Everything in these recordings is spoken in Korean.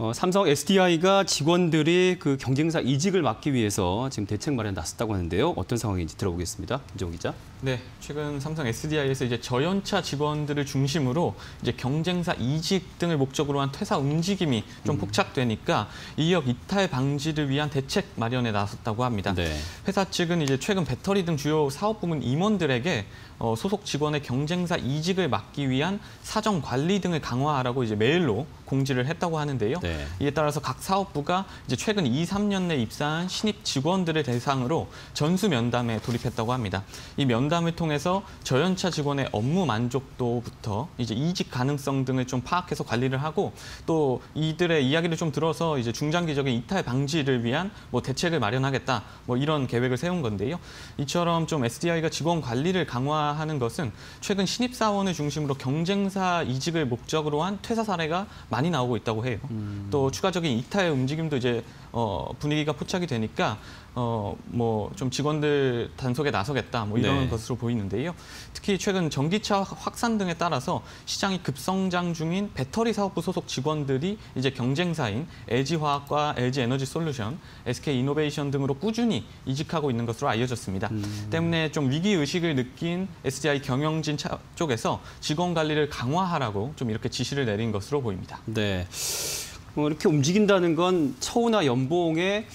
어, 삼성 SDI가 직원들이 그 경쟁사 이직을 막기 위해서 지금 대책 마련에 나섰다고 하는데요. 어떤 상황인지 들어보겠습니다. 김정우 기자. 네, 최근 삼성 SDI에서 이제 저연차 직원들을 중심으로 이제 경쟁사 이직 등을 목적으로 한 퇴사 움직임이 좀 음. 폭착되니까 인력 이탈 방지를 위한 대책 마련에 나섰다고 합니다. 네. 회사 측은 이제 최근 배터리 등 주요 사업 부문 임원들에게 어, 소속 직원의 경쟁사 이직을 막기 위한 사정 관리 등을 강화하라고 이제 메일로 공지를 했다고 하는데요. 네. 이에 따라서 각 사업부가 이제 최근 2, 3년 내 입사한 신입 직원들을 대상으로 전수 면담에 돌입했다고 합니다. 이 면담을 통해서 저연차 직원의 업무 만족도부터 이제 이직 가능성 등을 좀 파악해서 관리를 하고 또 이들의 이야기를 좀 들어서 이제 중장기적인 이탈 방지를 위한 뭐 대책을 마련하겠다 뭐 이런 계획을 세운 건데요. 이처럼 좀 SDI가 직원 관리를 강화 하는 것은 최근 신입 사원을 중심으로 경쟁사 이직을 목적으로 한 퇴사 사례가 많이 나오고 있다고 해요. 또 추가적인 이탈 움직임도 이제 어, 분위기가 포착이 되니까 어, 뭐 좀 직원들 단속에 나서겠다 뭐 이런 네. 것으로 보이는데요. 특히 최근 전기차 확산 등에 따라서 시장이 급성장 중인 배터리 사업부 소속 직원들이 이제 경쟁사인 LG화학과 LG에너지솔루션, SK이노베이션 등으로 꾸준히 이직하고 있는 것으로 알려졌습니다. 때문에 좀 위기 의식을 느낀 SDI 경영진 차- 쪽에서 직원 관리를 강화하라고 좀 이렇게 지시를 내린 것으로 보입니다. 네. 뭐 이렇게 움직인다는 건 처우나 연봉에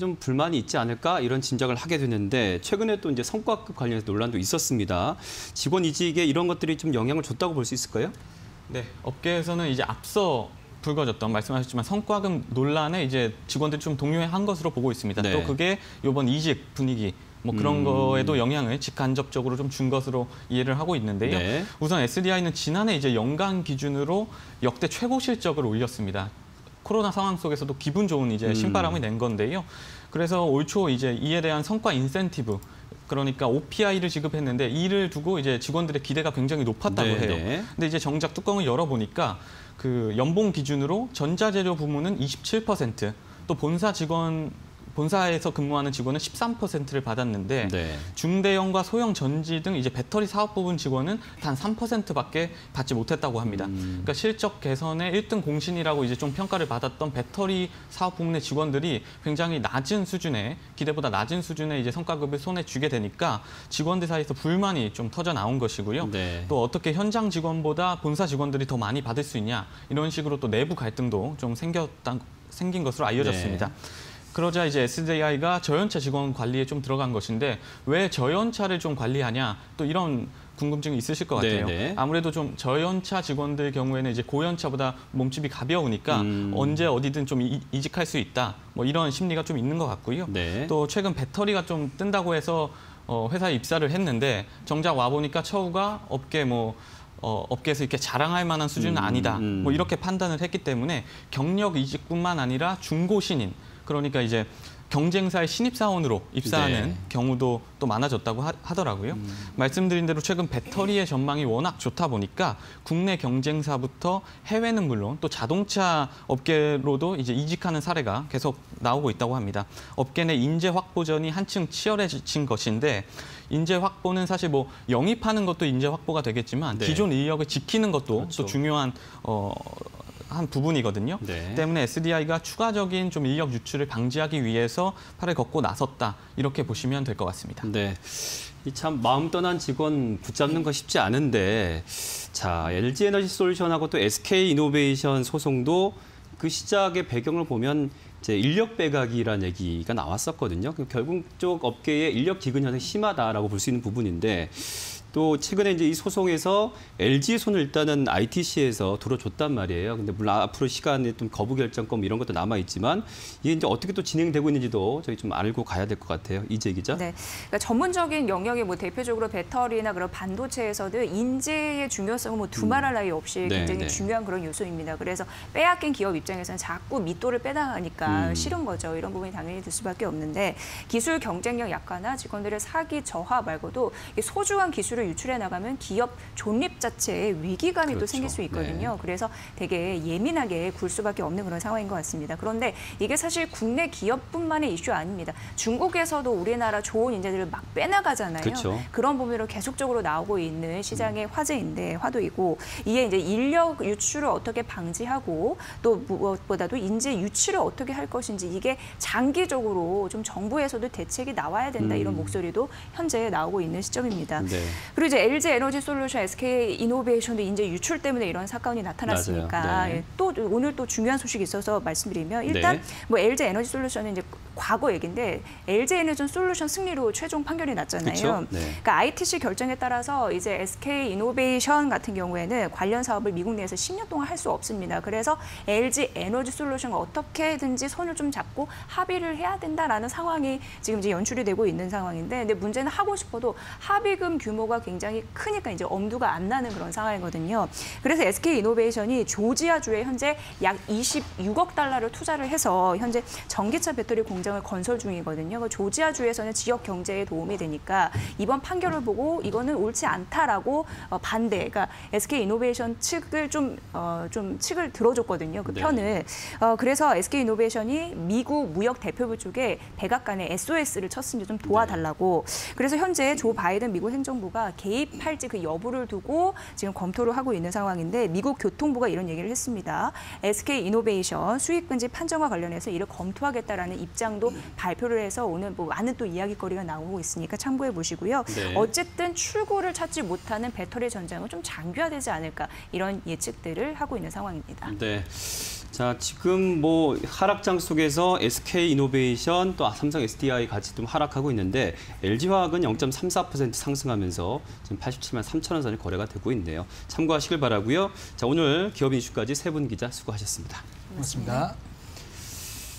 좀 불만이 있지 않을까 이런 짐작을 하게 되는데 최근에 또 이제 성과급 관련해서 논란도 있었습니다. 직원 이직에 이런 것들이 좀 영향을 줬다고 볼 수 있을까요? 네, 업계에서는 이제 앞서 불거졌던 말씀하셨지만 성과금 논란에 이제 직원들이 좀 동요한 것으로 보고 있습니다. 네. 또 그게 이번 이직 분위기 뭐 그런 음. 거에도 영향을 직간접적으로 좀 준 것으로 이해를 하고 있는데요. 네. 우선 SDI는 지난해 이제 연간 기준으로 역대 최고 실적을 올렸습니다. 코로나 상황 속에서도 기분 좋은 이제 음. 신바람을 낸 건데요. 그래서 올 초 이제 이에 대한 성과 인센티브 그러니까 OPI를 지급했는데 이를 두고 이제 직원들의 기대가 굉장히 높았다고 네, 해요. 네. 근데 이제 정작 뚜껑을 열어보니까 그 연봉 기준으로 전자재료 부문은 27%, 또 본사 직원 본사에서 근무하는 직원은 13%를 받았는데 네. 중대형과 소형 전지 등 이제 배터리 사업 부분 직원은 단 3%밖에 받지 못했다고 합니다. 음. 그러니까 실적 개선의 1등 공신이라고 이제 좀 평가를 받았던 배터리 사업 부문의 직원들이 굉장히 낮은 수준의 기대보다 낮은 수준의 이제 성과급을 손에 쥐게 되니까 직원들 사이에서 불만이 좀 터져 나온 것이고요. 네. 또 어떻게 현장 직원보다 본사 직원들이 더 많이 받을 수 있냐 이런 식으로 또 내부 갈등도 좀 생겼다 생긴 것으로 알려졌습니다. 네. 그러자 이제 SDI가 저연차 직원 관리에 좀 들어간 것인데 왜 저연차를 좀 관리하냐 또 이런 궁금증이 있으실 것 같아요. 네, 네. 아무래도 좀 저연차 직원들 경우에는 이제 고연차보다 몸집이 가벼우니까 음. 언제 어디든 좀 이- 이직할 수 있다. 뭐 이런 심리가 좀 있는 것 같고요. 네. 또 최근 배터리가 좀 뜬다고 해서 어, 회사에 입사를 했는데 정작 와 보니까 처우가 업계 뭐 어, 업계에서 이렇게 자랑할 만한 수준은 음, 아니다. 음. 뭐 이렇게 판단을 했기 때문에 경력 이직뿐만 아니라 중고 신인 그러니까 이제 경쟁사의 신입 사원으로 입사하는 네. 경우도 또 많아졌다고 하, 더라고요 음. 말씀드린 대로 최근 배터리의 전망이 워낙 좋다 보니까 국내 경쟁사부터 해외는 물론 또 자동차 업계로도 이제 이직하는 사례가 계속 나오고 있다고 합니다. 업계 내 인재 확보전이 한층 치열해진 것인데 인재 확보는 사실 뭐 영입하는 것도 인재 확보가 되겠지만 네. 기존 인력을 지키는 것도 그렇죠. 또 중요한 어, 한 부분이거든요. 네. 때문에 SDI가 추가적인 좀 인력 유출을 방지하기 위해서 팔을 걷고 나섰다 이렇게 보시면 될 것 같습니다. 네. 이참 마음 떠난 직원 붙잡는 거 쉽지 않은데 자 LG 에너지 솔루션하고 또 SK 이노베이션 소송도 그 시작의 배경을 보면 이제 인력 배각이라는 얘기가 나왔었거든요. 그 결국 쪽 업계의 인력 기근 현상이 심하다라고 볼 수 있는 부분인데 또 최근에 이제 이 소송에서 LG의 손을 일단은 ITC에서 들어줬단 말이에요. 근데 물론 앞으로 시간에 좀 거부 결정권 이런 것도 남아 있지만 이게 이제 어떻게 또 진행되고 있는지도 저희 좀 알고 가야 될 것 같아요. 이재 기자. 네, 그러니까 전문적인 영역이 뭐 대표적으로 배터리나 그런 반도체에서도 인재의 중요성은 뭐 두말할 나위 없이 네, 굉장히 네. 중요한 그런 요소입니다. 그래서 빼앗긴 기업 입장에서는 자꾸 밑도를 빼나가니까 음. 싫은 거죠. 이런 부분이 당연히 들 수밖에 없는데 기술 경쟁력 약화나 직원들의 사기 저하 말고도 이 소중한 기술을 수출을 유출해 나가면 기업 존립 자체에 위기감이 또 그렇죠. 생길 수 있거든요. 그래서 되게 예민하게 굴 수밖에 없는 그런 상황인 것 같습니다. 그런데 이게 사실 국내 기업뿐만의 이슈 아닙니다. 중국에서도 우리나라 좋은 인재들을 막 빼나가잖아요. 그렇죠. 그런 부분으로 계속적으로 나오고 있는 시장의 화제인데 화두이고 이게 이제 인력 유출을 어떻게 방지하고 또 무엇보다도 인재 유치를 어떻게 할 것인지 이게 장기적으로 좀 정부에서도 대책이 나와야 된다 이런 음. 목소리도 현재 나오고 있는 시점입니다. 네. 그리고 이제 LG 에너지 솔루션, SK 이노베이션도 이제 유출 때문에 이런 사건이 나타났으니까. 네. 예, 또 오늘 또 중요한 소식이 있어서 말씀드리면 일단 네. 뭐 LG 에너지 솔루션은 이제 과거 얘기인데 LG 에너지 솔루션 승리로 최종 판결이 났잖아요. 네. 그러니까 ITC 결정에 따라서 이제 SK 이노베이션 같은 경우에는 관련 사업을 미국 내에서 10년 동안 할 수 없습니다. 그래서 LG 에너지 솔루션과 어떻게든지 손을 좀 잡고 합의를 해야 된다라는 상황이 지금 이제 연출이 되고 있는 상황인데, 근데 문제는 하고 싶어도 합의금 규모가 굉장히 크니까 이제 엄두가 안 나는 그런 상황이거든요. 그래서 SK 이노베이션이 조지아주에 현재 약 26억 달러를 투자를 해서 현재 전기차 배터리 공장을 건설 중이거든요. 그 조지아주에서는 지역 경제에 도움이 되니까 이번 판결을 보고 이거는 옳지 않다라고 어, 반대, 그러니까 SK 이노베이션 측을 좀, 어, 좀 측을 들어줬거든요. 그 네. 편을. 어, 그래서 SK 이노베이션이 미국 무역 대표부 쪽에 백악관에 SOS를 쳤습니다. 좀 도와달라고. 그래서 현재 조 바이든 미국 행정부가 개입할지 그 여부를 두고 지금 검토를 하고 있는 상황인데 미국 교통부가 이런 얘기를 했습니다. SK 이노베이션 수익 금지 판정과 관련해서 이를 검토하겠다라는 입장도 발표를 해서 오늘 뭐 많은 또 이야기거리가 나오고 있으니까 참고해 보시고요. 네. 어쨌든 출구를 찾지 못하는 배터리 전장은 좀 장기화되지 않을까 이런 예측들을 하고 있는 상황입니다. 네. 자, 지금 뭐 하락장 속에서 SK 이노베이션 또 삼성 SDI 같이 좀 하락하고 있는데 LG화학은 0.34% 상승하면서 지금 87만 3천 원 선이 거래가 되고 있네요. 참고하시길 바라고요. 자, 오늘 기업 이슈까지 세 분 기자 수고하셨습니다. 고맙습니다.